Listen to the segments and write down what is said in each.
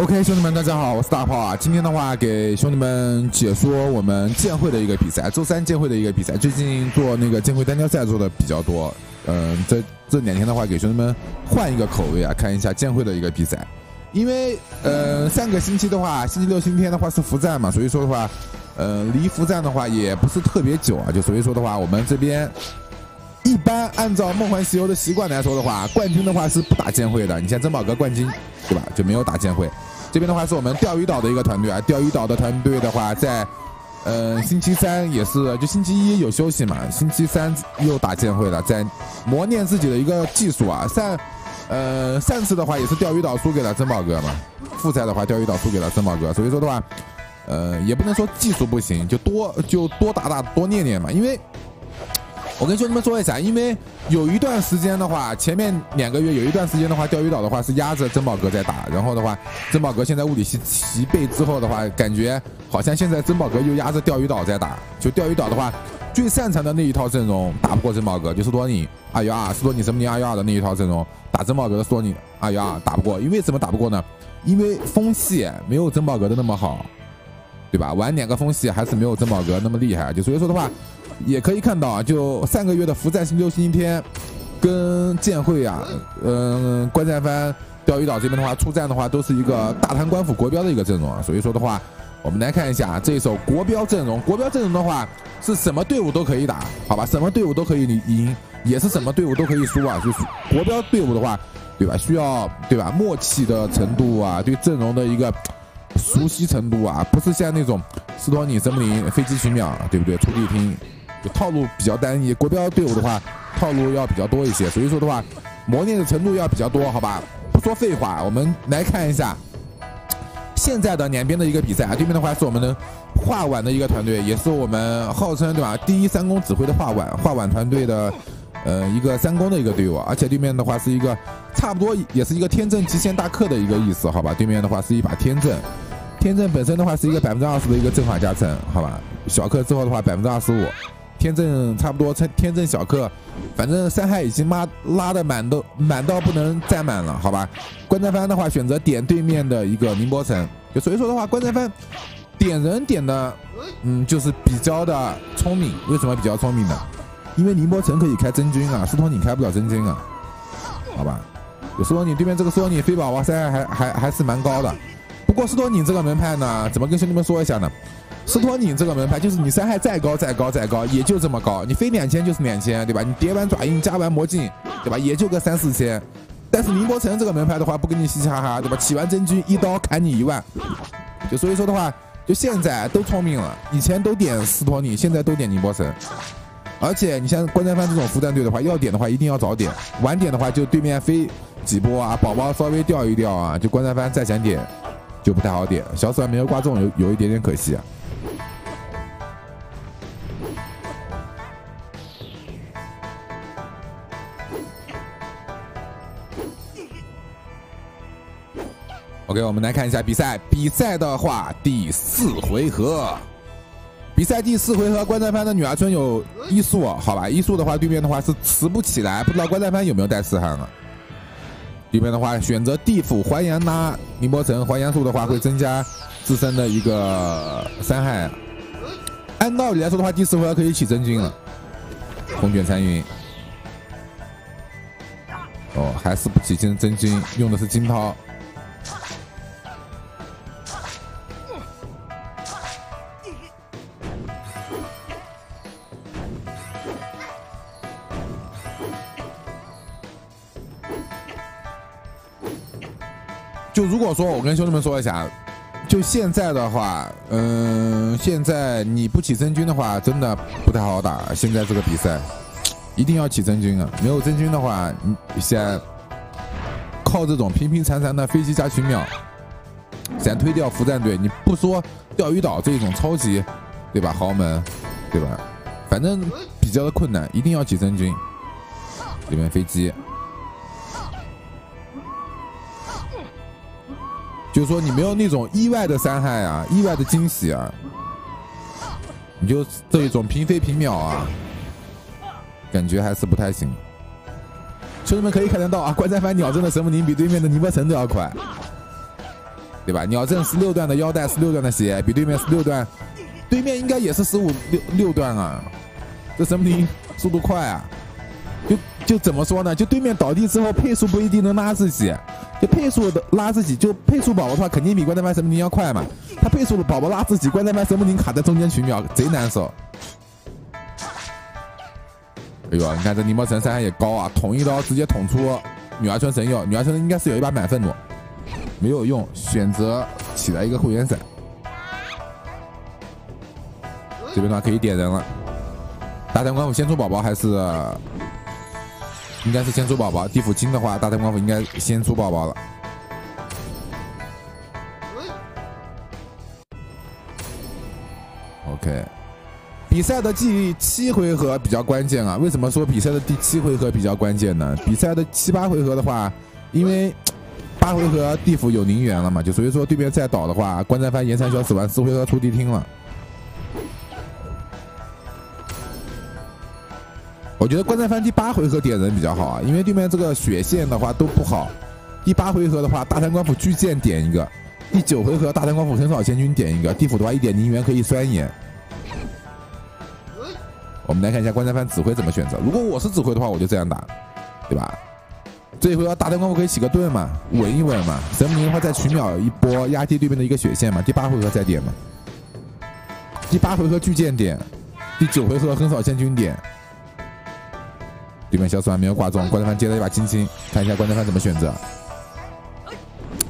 OK，兄弟们，大家好，我是大炮啊。今天的话，给兄弟们解说我们剑会的一个比赛，周三剑会的一个比赛。最近做那个剑会单挑赛做的比较多，嗯，这这两天的话，给兄弟们换一个口味啊，看一下剑会的一个比赛。因为呃，上个星期的话，星期六、星期天的话是伏战嘛，所以说的话，呃，离伏战的话也不是特别久啊，就所以说的话，我们这边一般按照梦幻西游的习惯来说的话，冠军的话是不打剑会的。你像珍宝阁冠军，对吧？就没有打剑会。这边的话是我们钓鱼岛的一个团队啊，钓鱼岛的团队的话，在呃星期三也是，就星期一有休息嘛，星期三又打剑会了，在磨练自己的一个技术啊。上呃上次的话也是钓鱼岛输给了珍宝哥嘛，复赛的话钓鱼岛输给了珍宝哥，所以说的话，呃也不能说技术不行，就多就多打打多练练嘛，因为。我跟兄弟们说一下，因为有一段时间的话，前面两个月有一段时间的话，钓鱼岛的话是压着珍宝阁在打，然后的话，珍宝阁现在物理系齐备之后的话，感觉好像现在珍宝阁又压着钓鱼岛在打。就钓鱼岛的话，最擅长的那一套阵容打不过珍宝阁，就是多尼二幺二，是多尼什么尼二幺二的那一套阵容打珍宝阁的斯多尼二幺二打不过，因为什么打不过呢？因为风系没有珍宝阁的那么好，对吧？玩两个风系还是没有珍宝阁那么厉害，就所以说的话。也可以看到啊，就上个月的福战星期六、星期天，跟剑会啊，嗯，关战番、钓鱼岛这边的话出战的话，都是一个大唐官府国标的一个阵容啊。所以说的话，我们来看一下这一手国标阵容。国标阵容的话，是什么队伍都可以打，好吧？什么队伍都可以赢，也是什么队伍都可以输啊。就是国标队伍的话，对吧？需要对吧？默契的程度啊，对阵容的一个熟悉程度啊，不是像那种斯托尼、森林、飞机群秒，对不对？出地听。就套路比较单一，国标队伍的话套路要比较多一些，所以说的话磨练的程度要比较多，好吧？不说废话，我们来看一下现在的两边的一个比赛啊。对面的话是我们的画碗的一个团队，也是我们号称对吧第一三公指挥的画碗，画碗团队的呃一个三公的一个队伍，而且对面的话是一个差不多也是一个天正极限大克的一个意思，好吧？对面的话是一把天正，天正本身的话是一个百分之二十的一个阵法加成，好吧？小克之后的话百分之二十五。天正差不多，天天正小克，反正伤害已经拉拉的满都满到不能再满了，好吧？关战帆的话选择点对面的一个宁波城，所以说的话，关战帆点人点的，嗯，就是比较的聪明。为什么比较聪明呢？因为宁波城可以开真菌啊，斯托尼开不了真菌啊，好吧？有斯托尼对面这个斯托尼飞宝宝伤害还还还是蛮高的，不过斯托尼这个门派呢，怎么跟兄弟们说一下呢？斯托尼这个门派就是你伤害再高再高再高，也就这么高。你飞两千就是两千，对吧？你叠完爪印加完魔镜，对吧？也就个三四千。但是宁波城这个门派的话，不跟你嘻嘻哈哈，对吧？起完真菌一刀砍你一万。就所以说的话，就现在都聪明了，以前都点斯托尼，现在都点宁波城。而且你像关战帆这种伏战队的话，要点的话一定要早点，晚点的话就对面飞几波啊，宝宝稍微掉一掉啊，就关战帆再想点就不太好点。小死丸没有挂中，有有一点点可惜啊。OK，我们来看一下比赛。比赛的话，第四回合，比赛第四回合，关战帆的女儿村有医术，好吧？医术的话，对面的话是持不起来，不知道关战帆有没有带四汉啊？对面的话选择地府还阳拉宁波城还阳术的话，会增加自身的一个伤害。按道理来说的话，第四回合可以起真菌了。红卷残云，哦，还是不起真真菌，用的是金涛。就如果说我跟兄弟们说一下，就现在的话，嗯，现在你不起真菌的话，真的不太好打。现在这个比赛一定要起真菌啊！没有真菌的话，你先靠这种平平常常的飞机加群秒，先推掉伏战队，你不说钓鱼岛这种超级，对吧？豪门，对吧？反正比较的困难，一定要起真菌。这边飞机。就说你没有那种意外的伤害啊，意外的惊喜啊，你就这一种平飞平秒啊，感觉还是不太行。兄弟们可以看得到啊，关战番鸟阵的神木林比对面的宁波城都要快，对吧？鸟阵十六段的腰带，十六段的鞋，比对面十六段，对面应该也是十五六六段啊。这神木林速度快啊！就就怎么说呢？就对面倒地之后配速不一定能拉自己，就配速的拉自己，就配速宝宝的话肯定比关键派神木林要快嘛。他配速的宝宝拉自己，关键派神木林卡在中间取秒，贼难受。哎呦，你看这尼莫神伤害也高啊！捅一刀直接捅出女儿村神佑，女儿村应该是有一把满愤怒，没有用，选择起来一个会员伞。这边的话可以点人了。大唐官府先出宝宝还是？应该是先出宝宝。地府金的话，大天官府应该先出宝宝了。OK。比赛的第七回合比较关键啊！为什么说比赛的第七回合比较关键呢？比赛的七八回合的话，因为八回合地府有宁远了嘛，就所以说对面再倒的话，关战番延长小死完四回合出地听了。我觉得关战番第八回合点人比较好啊，因为对面这个血线的话都不好。第八回合的话，大贪官府巨剑点一个；第九回合大贪官府横扫千军点一个。地府的话一点宁远可以酸眼。我们来看一下关战番指挥怎么选择。如果我是指挥的话，我就这样打，对吧？这一回合大贪官，我可以起个盾嘛，稳一稳嘛。神明的话再取秒一波，压低对面的一个血线嘛。第八回合再点嘛。第八回合巨剑点，第九回合横扫千军点。对面小死丸没有挂中，关战番接了一把青青，看一下关战番怎么选择。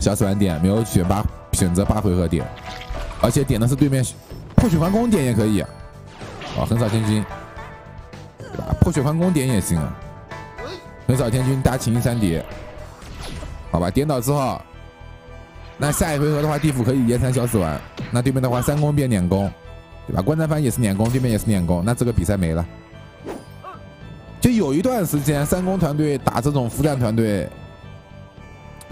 小死丸点没有选八，选择八回合点，而且点的是对面破血环攻点也可以。哦，横扫千军。对吧破血环攻点也行啊，横扫天军搭秦一三叠，好吧，颠倒之后，那下一回合的话，地府可以延残小死丸，那对面的话三攻变两攻，对吧？关战方也是两攻，对面也是两攻，那这个比赛没了。就有一段时间三公团队打这种副战团队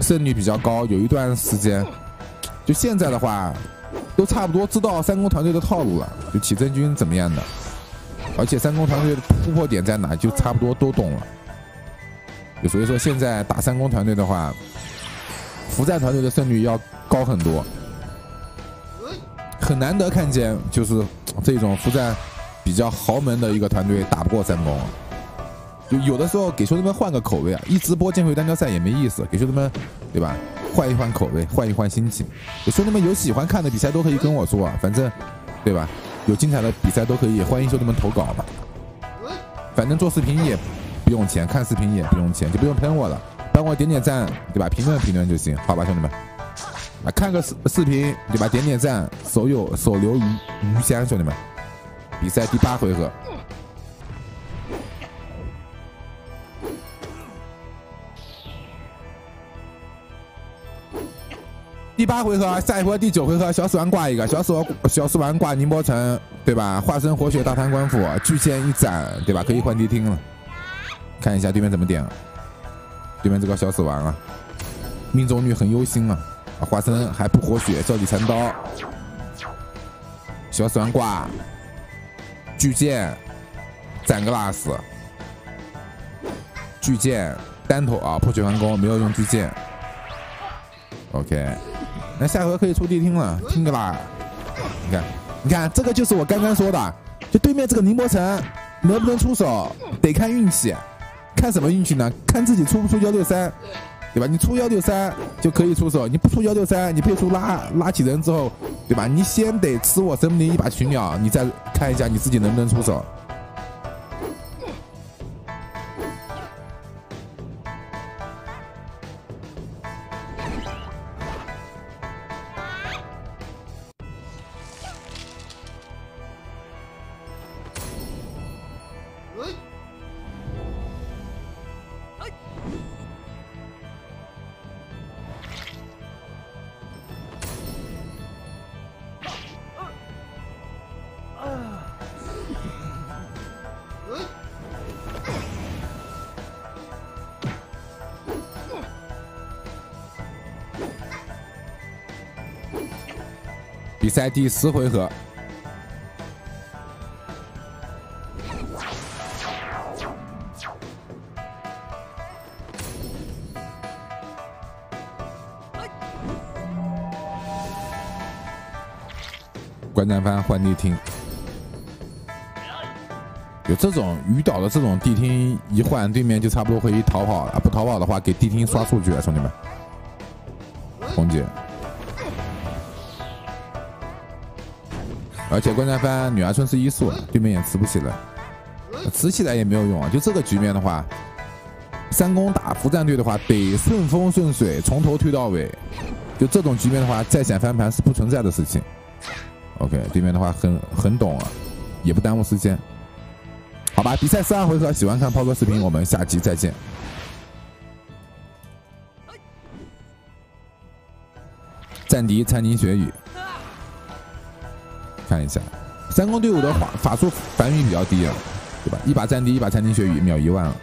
胜率比较高，有一段时间，就现在的话，都差不多知道三公团队的套路了，就起真军怎么样的。而且三公团队的突破点在哪，就差不多都懂了。就所以说，现在打三公团队的话，伏战团队的胜率要高很多。很难得看见，就是这种伏战比较豪门的一个团队打不过三公。就有的时候给兄弟们换个口味啊，一直播剑会单挑赛也没意思，给兄弟们，对吧？换一换口味，换一换心情。兄弟们有喜欢看的比赛都可以跟我说啊，反正，对吧？有精彩的比赛都可以，欢迎兄弟们投稿吧。反正做视频也不用钱，看视频也不用钱，就不用喷我了，帮我点点赞，对吧？评论评论就行，好吧，兄弟们。啊，看个视视频，对吧？点点赞，手有手留余余香，兄弟们。比赛第八回合。八回合，下一波第九回合，小死丸挂一个，小死小死丸挂宁波城，对吧？化身活血大贪官府，巨剑一斩，对吧？可以换地听了。看一下对面怎么点，对面这个小死丸啊，命中率很忧心啊，啊化身还不活血，照底残刀，小死丸挂，巨剑，斩个拉死，巨剑单头啊，破血环攻没有用巨剑，OK。那下回可以出地听了，听个啦！你看，你看，这个就是我刚刚说的，就对面这个宁波城能不能出手，得看运气。看什么运气呢？看自己出不出幺六三，对吧？你出幺六三就可以出手，你不出幺六三，你配出拉拉起人之后，对吧？你先得吃我神不灵一把群秒，你再看一下你自己能不能出手。比赛第十回合。观战翻换地听。有这种鱼岛的这种地听一换，对面就差不多会逃跑了。不逃跑的话，给地听刷数据啊，兄弟们。红姐，而且观战翻女儿村是一速，对面也吃不起来，吃起来也没有用啊。就这个局面的话，三公打服战队的话，得顺风顺水，从头推到尾。就这种局面的话，再想翻盘是不存在的事情。OK，对面的话很很懂啊，也不耽误时间。好吧，比赛十二回合，喜欢看炮哥视频，我们下期再见。战敌餐巾雪雨，看一下，三公队伍的法法术反应比较低啊，对吧？一把战地，一把餐巾雪雨，秒一万了。